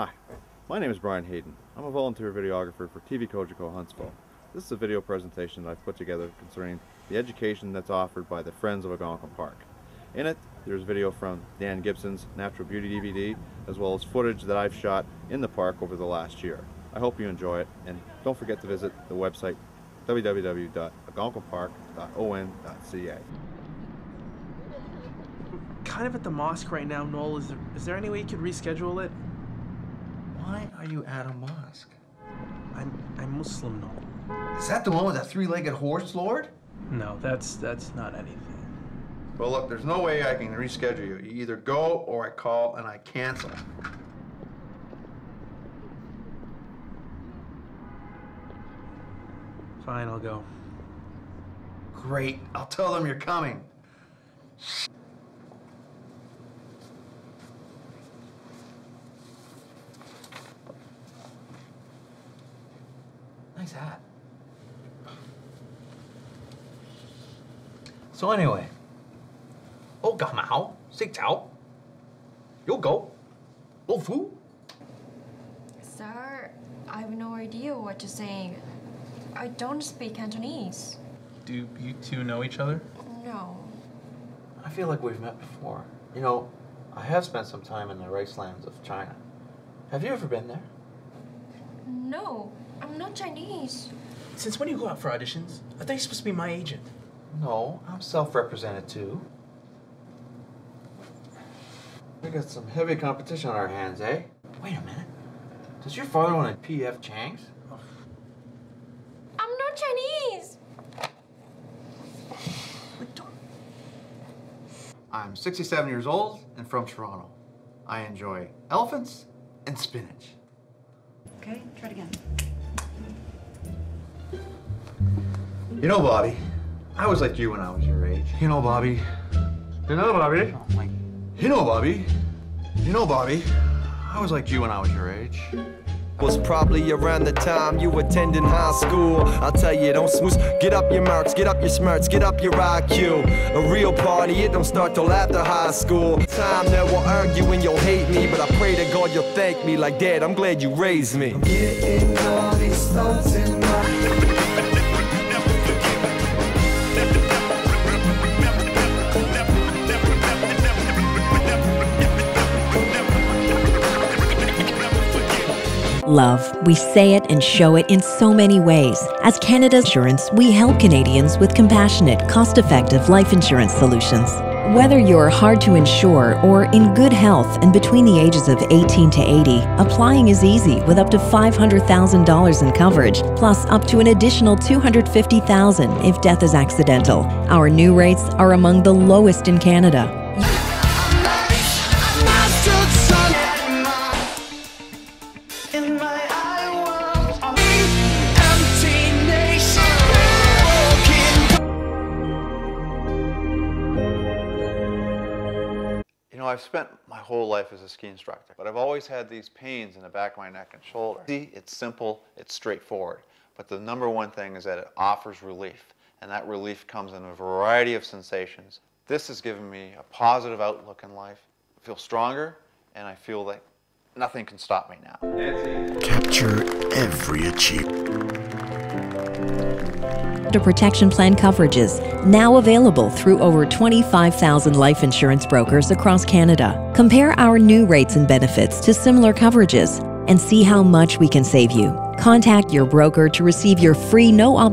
Hi, my name is Brian Hayden. I'm a volunteer videographer for TV Cogeco Huntsville. This is a video presentation that I've put together concerning the education that's offered by the Friends of Algonquin Park. In it, there's video from Dan Gibson's Natural Beauty DVD, as well as footage that I've shot in the park over the last year. I hope you enjoy it, and don't forget to visit the website www.algonquinpark.on.ca. Kind of at the mosque right now, Noel. Is there, is there any way you could reschedule it? Why are you at a mosque? I'm I'm Muslim, Noel. Is that the one with that three-legged horse, Lord? No, that's that's not anything. Well, look, there's no way I can reschedule you. You either go or I call and I cancel. Fine, I'll go. Great. I'll tell them you're coming. Nice hat. So anyway, ô cả mão, xích chảo, yo go, ô phú. Sir, I have no idea what you're saying. I don't speak Cantonese. Do you two know each other? No. I feel like we've met before. You know, I have spent some time in the rice lands of China. Have you ever been there? No, I'm not Chinese. Since when do you go out for auditions? I thought you were supposed to be my agent. No, I'm self-represented too. We got some heavy competition on our hands, eh? Wait a minute. Does your father own a P.F. Chang's? I'm not Chinese. Wait, don't. I'm 67 years old and from Toronto. I enjoy elephants and spinach. Okay, try it again. You know, Bobby, I was like you when I was your age. You know, Bobby. You know, Bobby. Oh my. You know, Bobby. You know, Bobby. I was like you when I was your age. was probably around the time you attended high school. I'll tell you, don't smooth. Get up your marks, get up your smarts, get up your IQ. A real party, it don't start till after high school. Time that we'll argue and you'll hate me, but I pray to God you'll thank me. Like, Dad, I'm glad you raised me. Love. We say it and show it in so many ways. As Canada's insurance, we help Canadians with compassionate, cost effective life insurance solutions. Whether you're hard to insure or in good health and between the ages of 18 to 80, applying is easy with up to $500,000 in coverage, plus up to an additional 250,000 if death is accidental. Our new rates are among the lowest in Canada. I've spent my whole life as a ski instructor, but I've always had these pains in the back of my neck and shoulder. See, it's simple, it's straightforward, but the number one thing is that it offers relief, and that relief comes in a variety of sensations. This has given me a positive outlook in life. I feel stronger, and I feel that nothing can stop me now. Capture every achievement. Protection plan coverages, now available through over 25,000 life insurance brokers across Canada. Compare our new rates and benefits to similar coverages and see how much we can save you. Contact your broker to receive your free no obligation